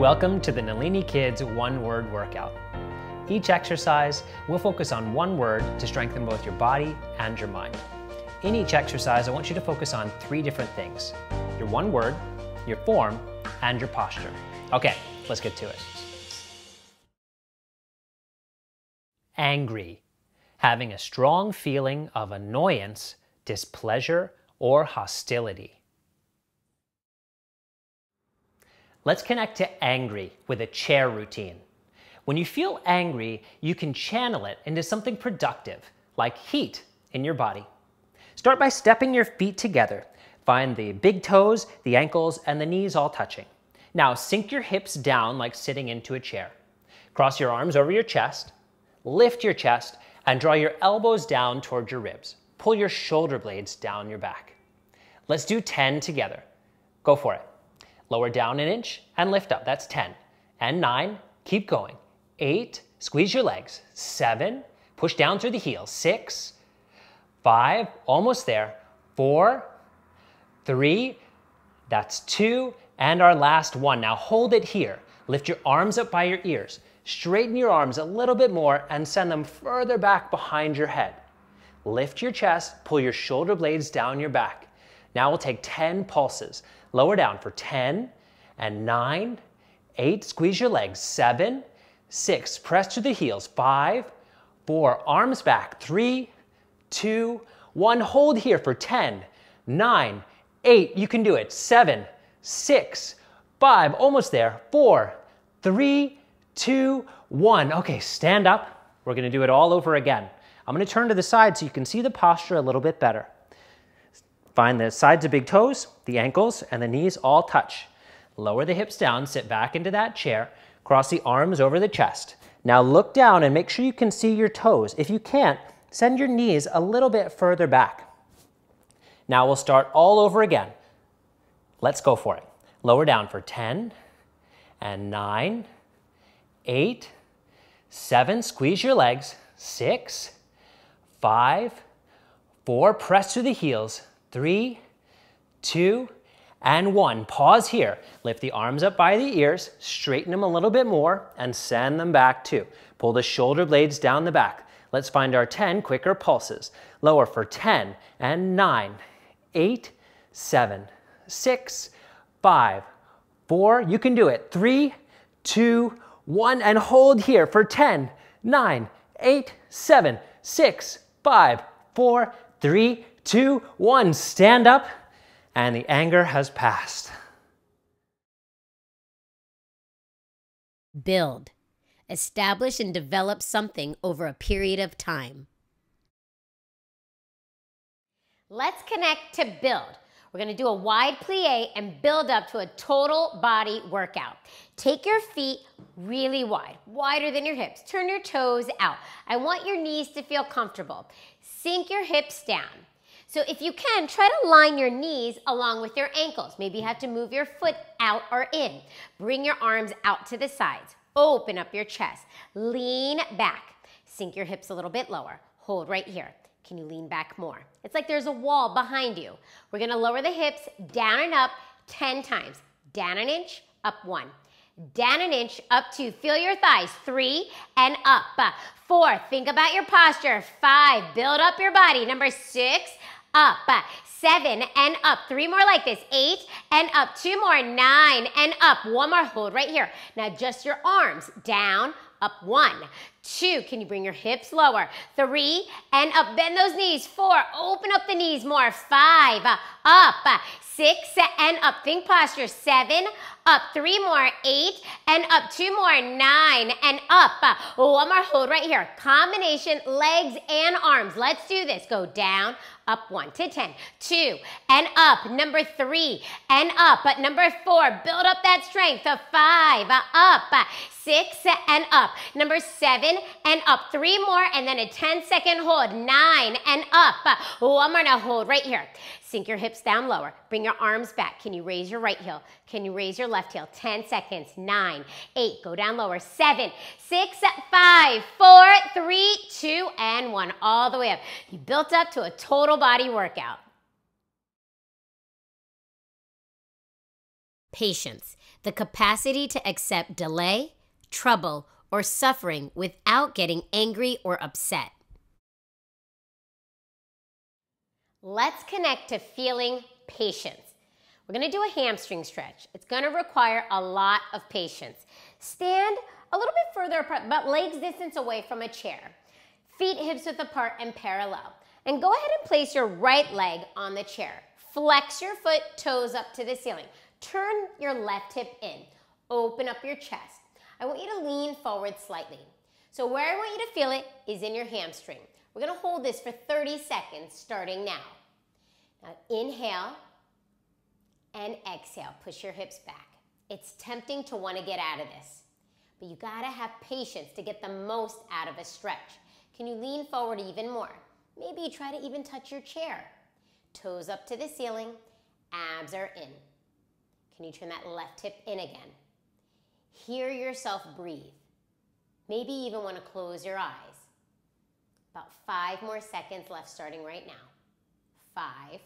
Welcome to the Nalini Kids One Word Workout. Each exercise will focus on one word to strengthen both your body and your mind. In each exercise, I want you to focus on three different things your one word, your form, and your posture. Okay, let's get to it. Angry, having a strong feeling of annoyance, displeasure, or hostility. Let's connect to angry with a chair routine. When you feel angry, you can channel it into something productive, like heat in your body. Start by stepping your feet together. Find the big toes, the ankles, and the knees all touching. Now sink your hips down like sitting into a chair. Cross your arms over your chest, lift your chest, and draw your elbows down toward your ribs. Pull your shoulder blades down your back. Let's do 10 together. Go for it. Lower down an inch and lift up. That's 10. And 9. Keep going. 8. Squeeze your legs. 7. Push down through the heels. 6. 5. Almost there. 4. 3. That's 2. And our last one. Now hold it here. Lift your arms up by your ears. Straighten your arms a little bit more and send them further back behind your head. Lift your chest, pull your shoulder blades down your back. Now we'll take 10 pulses. Lower down for 10 and 9, 8, squeeze your legs, 7, 6, press to the heels, 5, 4, arms back, 3, 2, 1, hold here for 10, 9, 8, you can do it, 7, 6, 5, almost there, 4, 3, 2, 1. Okay, stand up. We're gonna do it all over again. I'm gonna turn to the side so you can see the posture a little bit better. Find the sides of big toes, the ankles, and the knees all touch. Lower the hips down, sit back into that chair, cross the arms over the chest. Now look down and make sure you can see your toes. If you can't, send your knees a little bit further back. Now we'll start all over again. Let's go for it. Lower down for 10 and 9, 8, 7, squeeze your legs, 6, 5, 4, press through the heels, 3, 2, and 1. Pause here. Lift the arms up by the ears, straighten them a little bit more, and send them back too. Pull the shoulder blades down the back. Let's find our 10 quicker pulses. Lower for 10 and 9, 8, 7, 6, 5, 4. You can do it. 3, 2, 1, and hold here for 10, 9, 8, 7, 6, 5, 4, 3, 2, 1. Stand up, and the anger has passed. Build. Establish and develop something over a period of time. Let's connect to build. We're gonna do a wide plie and build up to a total body workout. Take your feet really wide, wider than your hips. Turn your toes out. I want your knees to feel comfortable. Sink your hips down. So if you can, try to line your knees along with your ankles. Maybe you have to move your foot out or in. Bring your arms out to the sides. Open up your chest. Lean back. Sink your hips a little bit lower. Hold right here. Can you lean back more? It's like there's a wall behind you. We're gonna lower the hips down and up 10 times. Down an inch, up one. Down an inch, up two. Feel your thighs. Three and up. Four, think about your posture. Five, build up your body. Number six, up. Seven and up. Three more like this. Eight and up. Two more. Nine and up. One more. Hold right here. Now just your arms down, up. One, two. Can you bring your hips lower? Three and up. Bend those knees. Four. Open up the knees more. Five. Up. Six and up. Think posture. Seven. Up. Three more. Eight and up. Two more. Nine and up. One more. Hold right here. Combination legs and arms. Let's do this. Go down up one to 10, two, and up, number three, and up, number four, build up that strength, five, up, six, and up, number seven, and up, three more, and then a 10 second hold, nine, and up, one more, now hold right here, sink your hips down lower, bring your arms back, can you raise your right heel, can you raise your left heel, 10 seconds, nine, eight, go down lower, seven, six, five, four, three, two, and one, all the way up, you built up to a total body workout. patience, the capacity to accept delay, trouble, or suffering without getting angry or upset. Let's connect to feeling patience. We're gonna do a hamstring stretch. It's gonna require a lot of patience. Stand a little bit further apart, but legs distance away from a chair. Feet hips width apart and parallel. And go ahead and place your right leg on the chair. Flex your foot, toes up to the ceiling. Turn your left hip in. Open up your chest. I want you to lean forward slightly. So where I want you to feel it is in your hamstring. We're gonna hold this for 30 seconds starting now. Now inhale and exhale. Push your hips back. It's tempting to wanna get out of this, but you gotta have patience to get the most out of a stretch. Can you lean forward even more? Maybe try to even touch your chair. Toes up to the ceiling, abs are in. Can you turn that left hip in again? Hear yourself breathe. Maybe even want to close your eyes. About five more seconds left starting right now. Five,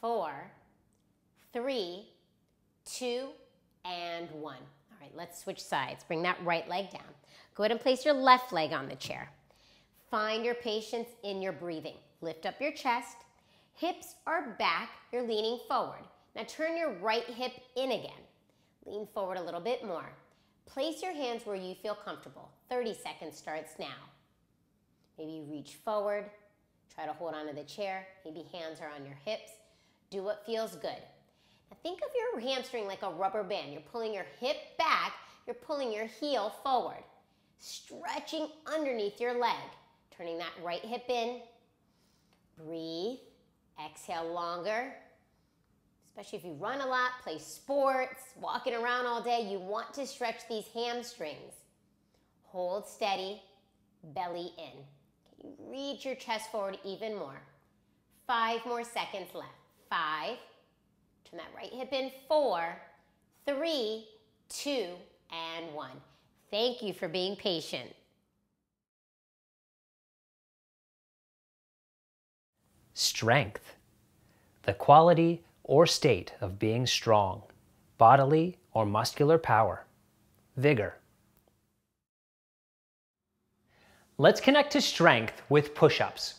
four, three, two, and one. All right, let's switch sides. Bring that right leg down. Go ahead and place your left leg on the chair. Find your patience in your breathing. Lift up your chest. Hips are back. You're leaning forward. Now turn your right hip in again. Lean forward a little bit more. Place your hands where you feel comfortable. 30 seconds starts now. Maybe reach forward. Try to hold onto the chair. Maybe hands are on your hips. Do what feels good. Now think of your hamstring like a rubber band. You're pulling your hip back. You're pulling your heel forward stretching underneath your leg. Turning that right hip in. Breathe. Exhale longer. Especially if you run a lot, play sports, walking around all day, you want to stretch these hamstrings. Hold steady, belly in. You reach your chest forward even more? Five more seconds left. Five. Turn that right hip in. Four, three, two, and one. Thank you for being patient. Strength, the quality or state of being strong, bodily or muscular power. Vigor. Let's connect to strength with push-ups.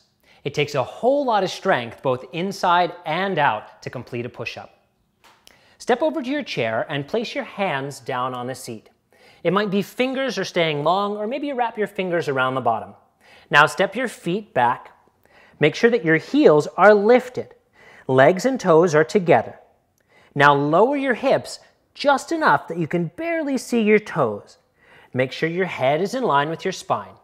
It takes a whole lot of strength both inside and out to complete a push-up. Step over to your chair and place your hands down on the seat. It might be fingers are staying long, or maybe you wrap your fingers around the bottom. Now step your feet back. Make sure that your heels are lifted. Legs and toes are together. Now lower your hips just enough that you can barely see your toes. Make sure your head is in line with your spine.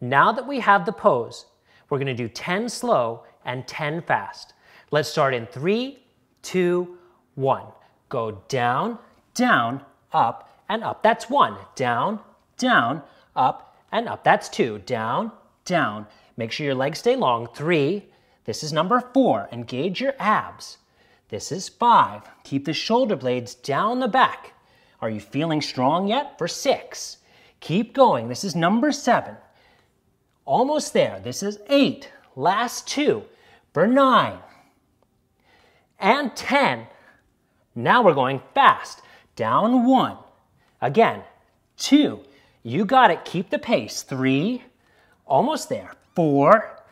Now that we have the pose, we're going to do 10 slow and 10 fast. Let's start in three, two, one. Go down, down, up, and up. That's one. Down, down, up, and up. That's two. Down, down. Make sure your legs stay long. Three. This is number four. Engage your abs. This is five. Keep the shoulder blades down the back. Are you feeling strong yet? For six. Keep going. This is number seven. Almost there. This is eight. Last two. For nine. And 10. Now we're going fast. Down one. Again, two. You got it. Keep the pace. Three. Almost there. Four.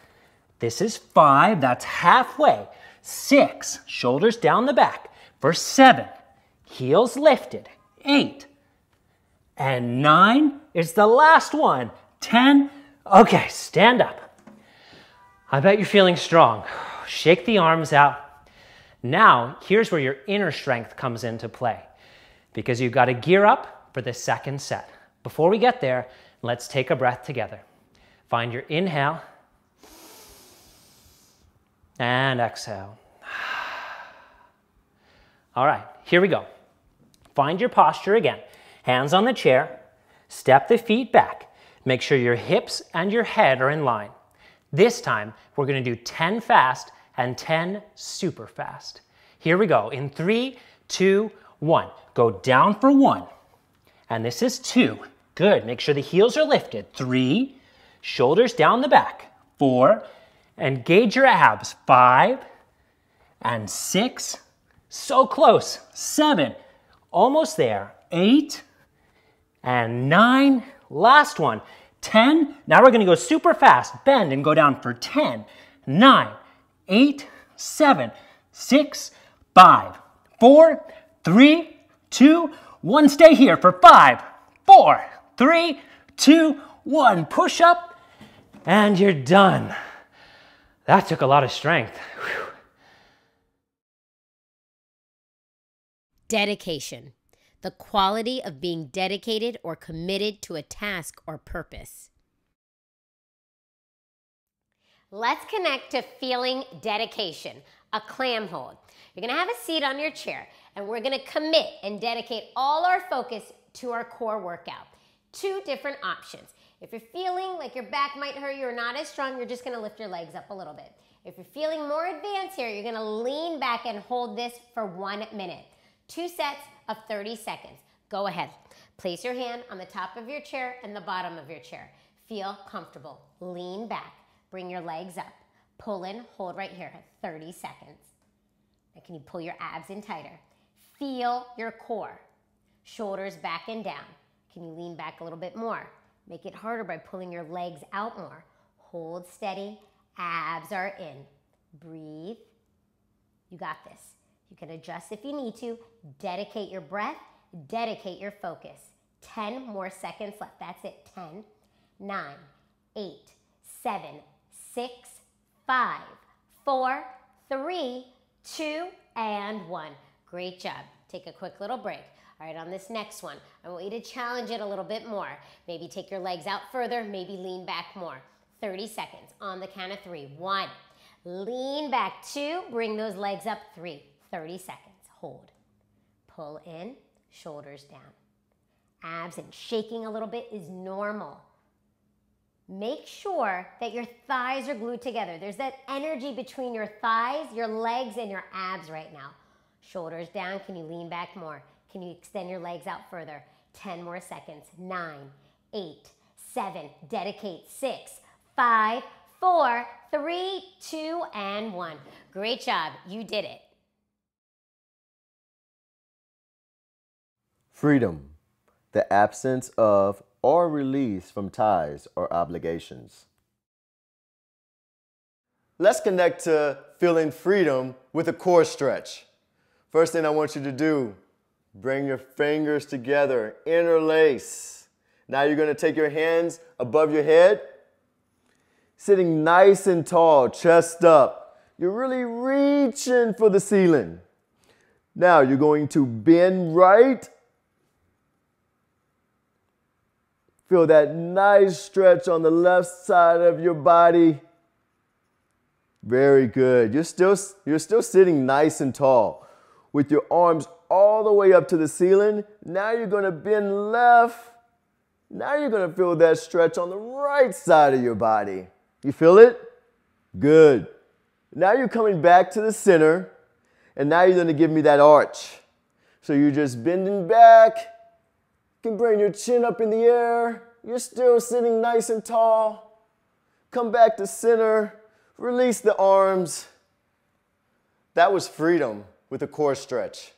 This is five. That's halfway. Six. Shoulders down the back. For seven. Heels lifted. Eight. And nine is the last one. Ten. Okay, stand up. I bet you're feeling strong. Shake the arms out. Now, here's where your inner strength comes into play because you've got to gear up for the second set. Before we get there, let's take a breath together. Find your inhale and exhale. All right, here we go. Find your posture again. Hands on the chair, step the feet back. Make sure your hips and your head are in line. This time, we're gonna do 10 fast and 10 super fast. Here we go. In three, two, one. Go down for one. And this is two. Good. Make sure the heels are lifted. Three. Shoulders down the back. Four. Engage your abs. Five. And six. So close. Seven. Almost there. Eight and nine. Last one. 10. Now we're to go super fast. Bend and go down for 10, 9, 8, 7, 6, 5, 4, 3, 2, 1. Stay here for 5, 4, 3, 2, 1. Push up and you're done. That took a lot of strength. Whew. Dedication the quality of being dedicated or committed to a task or purpose. Let's connect to feeling dedication, a clam hold. You're gonna have a seat on your chair and we're gonna commit and dedicate all our focus to our core workout. Two different options. If you're feeling like your back might hurt you're not as strong, you're just gonna lift your legs up a little bit. If you're feeling more advanced here, you're gonna lean back and hold this for one minute. Two sets of 30 seconds. Go ahead. Place your hand on the top of your chair and the bottom of your chair. Feel comfortable. Lean back. Bring your legs up. Pull in, hold right here. 30 seconds. Now can you pull your abs in tighter? Feel your core. Shoulders back and down. Can you lean back a little bit more? Make it harder by pulling your legs out more. Hold steady. Abs are in. Breathe. You got this. You can adjust if you need to. Dedicate your breath, dedicate your focus. 10 more seconds left. That's it. 10, 9, 8, 7, 6, 5, 4, 3, 2, and 1. Great job. Take a quick little break. All right, on this next one, I want you to challenge it a little bit more. Maybe take your legs out further, maybe lean back more. 30 seconds on the count of three. One, lean back. Two, bring those legs up. Three, 30 seconds. Hold. Pull in, shoulders down. Abs and shaking a little bit is normal. Make sure that your thighs are glued together. There's that energy between your thighs, your legs, and your abs right now. Shoulders down. Can you lean back more? Can you extend your legs out further? 10 more seconds. Nine, eight, seven. Dedicate. Six, five, four, three, two, and one. Great job. You did it. Freedom, the absence of or release from ties or obligations. Let's connect to feeling freedom with a core stretch. First thing I want you to do, bring your fingers together, interlace. Now you're gonna take your hands above your head, sitting nice and tall, chest up. You're really reaching for the ceiling. Now you're going to bend right Feel that nice stretch on the left side of your body. Very good. You're still, you're still sitting nice and tall with your arms all the way up to the ceiling. Now you're going to bend left. Now you're going to feel that stretch on the right side of your body. You feel it? Good. Now you're coming back to the center, and now you're going to give me that arch. So you're just bending back You can bring your chin up in the air. You're still sitting nice and tall. Come back to center. Release the arms. That was freedom with a core stretch.